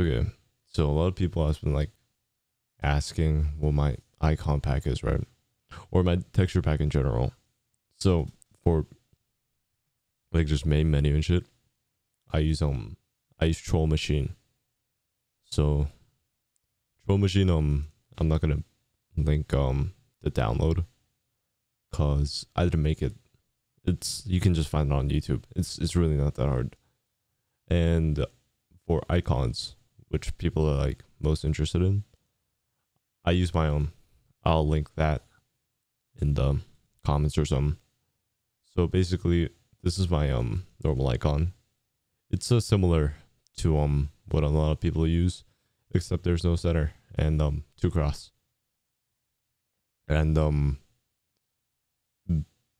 Okay, so a lot of people have been like asking what my icon pack is, right? Or my texture pack in general. So for like just main menu and shit, I use um I use Troll Machine. So Troll Machine um I'm not gonna link um the download cause I didn't make it. It's you can just find it on YouTube. It's it's really not that hard. And for icons, which people are like most interested in, I use my own. I'll link that in the comments or something. So basically, this is my um normal icon. It's so similar to um what a lot of people use, except there's no center and um two cross. And um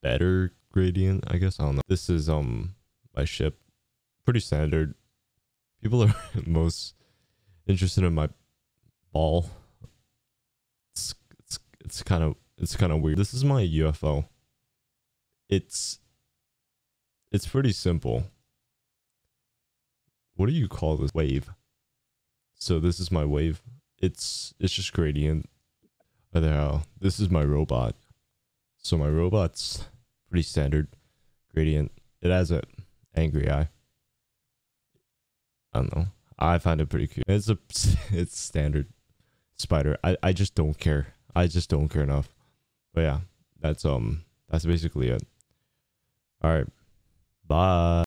better gradient, I guess. I don't know. This is um my ship. Pretty standard. People are most interested in my ball. It's it's it's kind of it's kind of weird. This is my UFO. It's it's pretty simple. What do you call this wave? So this is my wave. It's it's just gradient. But uh, this is my robot. So my robot's pretty standard gradient. It has an angry eye. I don't know. I find it pretty cute. It's a it's standard spider. I, I just don't care. I just don't care enough. But yeah, that's um that's basically it. All right. Bye.